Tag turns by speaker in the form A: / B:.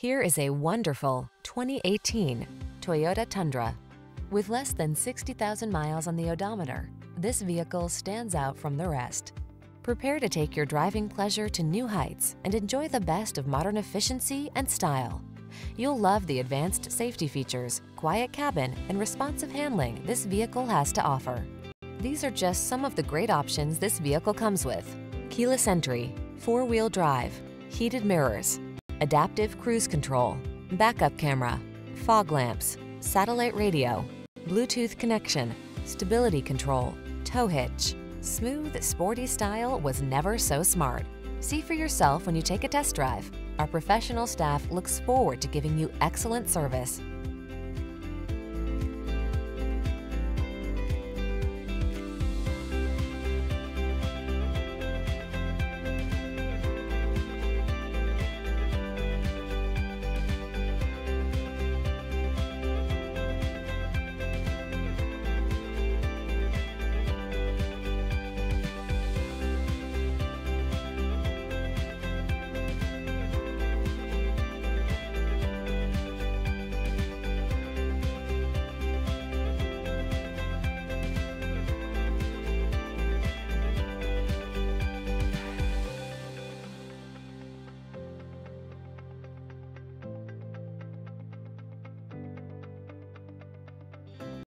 A: Here is a wonderful 2018 Toyota Tundra. With less than 60,000 miles on the odometer, this vehicle stands out from the rest. Prepare to take your driving pleasure to new heights and enjoy the best of modern efficiency and style. You'll love the advanced safety features, quiet cabin, and responsive handling this vehicle has to offer. These are just some of the great options this vehicle comes with. Keyless entry, four-wheel drive, heated mirrors, adaptive cruise control, backup camera, fog lamps, satellite radio, Bluetooth connection, stability control, tow hitch. Smooth, sporty style was never so smart. See for yourself when you take a test drive. Our professional staff looks forward to giving you excellent service.